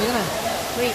như thế này Wait.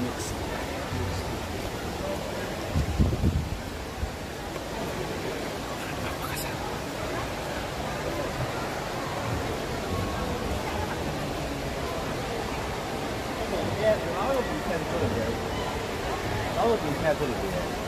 mix. Yeah, all of these have good be of these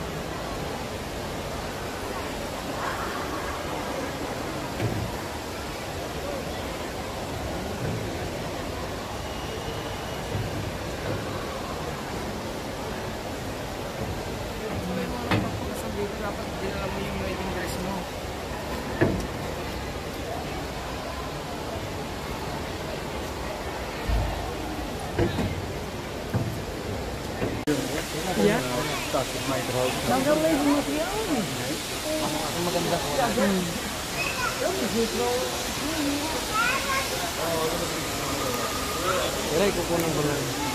Magawin mo siya. Maganda. Aray, kukunan ko na.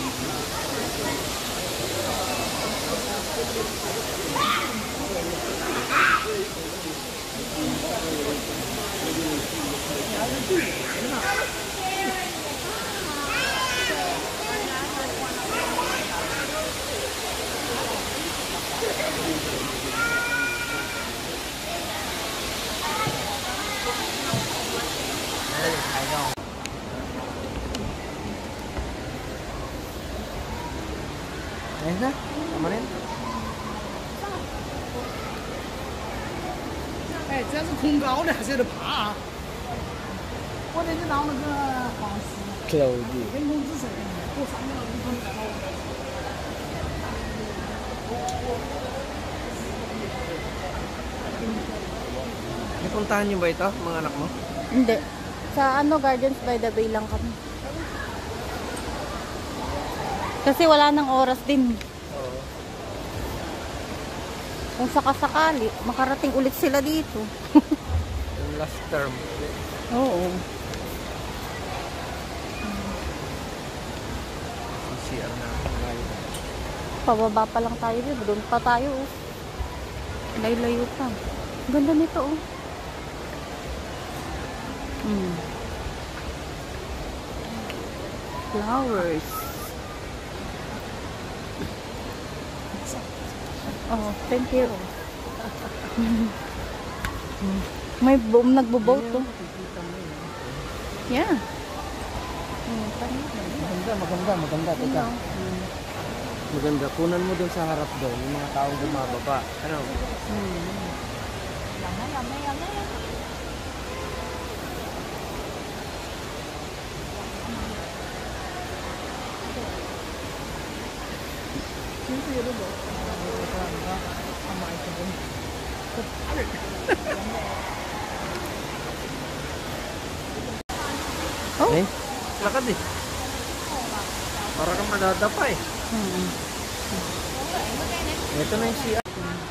Ayan 嘞？哎这样子恐高的还是有点怕啊?我那天拿那个黄石。Claudia。天空之神，过三钟就来了。你放大你呗，他，孟阿吗？嗯，对。在安诺 Gardens by the Bay。Kasi wala nang oras din. Oo. Kung sakasakali, makarating ulit sila dito. Last term. Oo. CCR na. Malayo. Pababa pa lang tayo dito. Doon pa tayo. Oh. Layo-layo pa. Ganda nito oh. Hmm. Flowers. Oh, thank you. May boom nagbo-boat to. Yeah. Hmm, parang- Maganda, maganda, maganda. Teka. Maganda. Kunan mo dun sa harap doon, yung mga taong bumababa. Ano? Oh. Eh? Lakad eh. Para kang madadapa eh. Hmm. Ito na yung CR.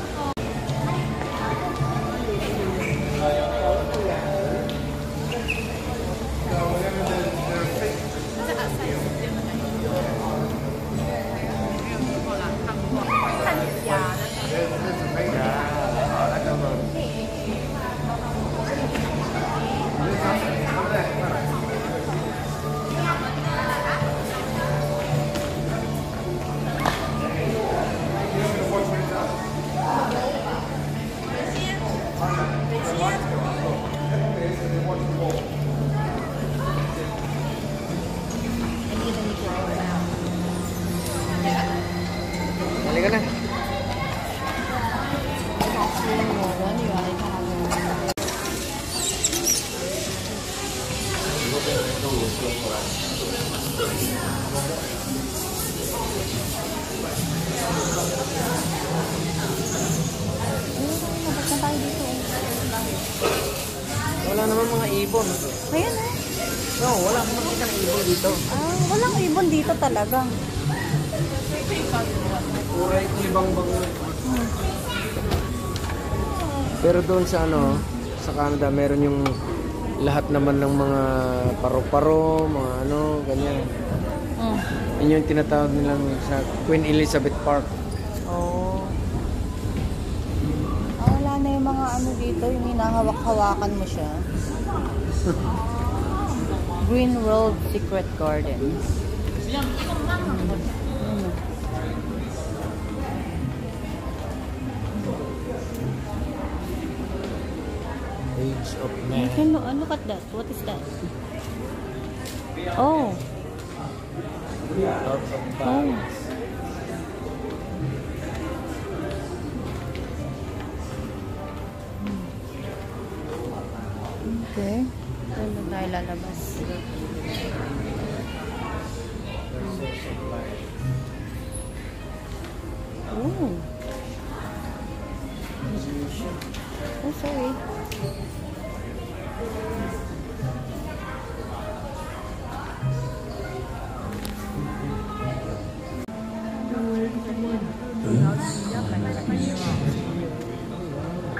Halika na. Wala naman mga ibon. Ayan eh. No, wala akong makita ibon dito. Ah, walang ibon dito talaga. Ibang. Pero doon sa ano, sa Canada, meron yung lahat naman ng mga paro-paro, mga ano, ganyan. Mm. Yun yung tinatawag nilang sa Queen Elizabeth Park. Oh. Ah, wala na yung mga ano dito, yung hinahawak-hawakan mo siya. Green Road Secret Garden. Ano? Age of You can look, look at that. What is that? Oh. Oh. Okay. Na tayo lalabas? Oh. Oh, sorry.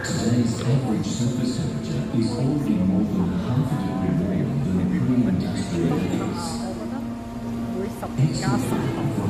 Today's average surface temperature is only more than half a degree warmer than the pre-industrial days. Estimated for